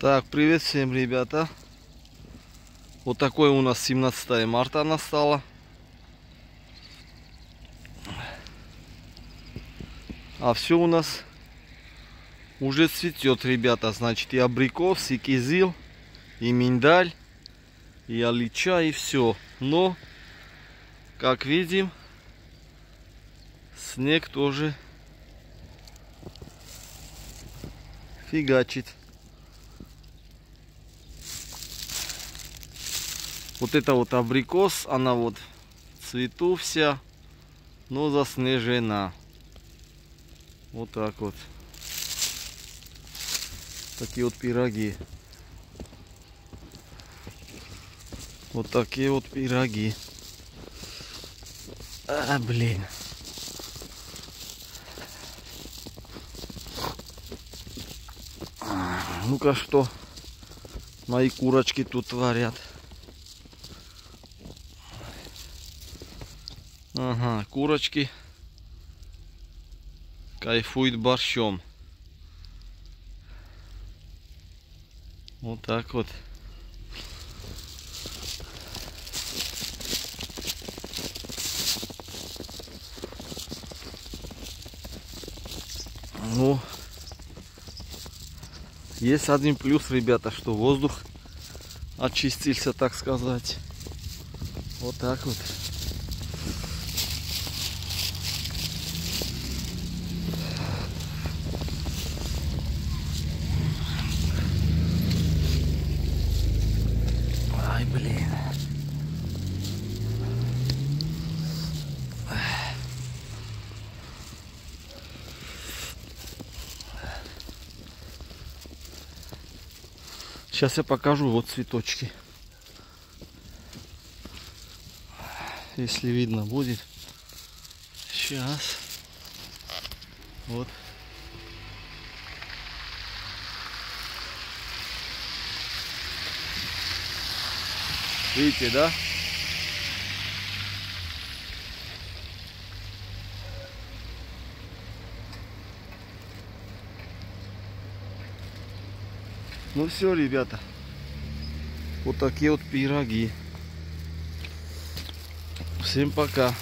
Так, привет всем, ребята. Вот такой у нас 17 марта настало. А все у нас уже цветет, ребята. Значит, и абрикос, и кизил, и миндаль, и алича, и все. Но, как видим, снег тоже фигачит. Вот это вот абрикос, она вот цвету вся, но заснежена. Вот так вот. Такие вот пироги. Вот такие вот пироги. А, блин. Ну-ка, что мои курочки тут творят? Ага, курочки кайфуют борщом. Вот так вот. Ну, есть один плюс, ребята, что воздух очистился, так сказать. Вот так вот. Ай, блин. Сейчас я покажу вот цветочки. Если видно будет. Сейчас. Вот. Видите, да? Ну все, ребята. Вот такие вот пироги. Всем пока.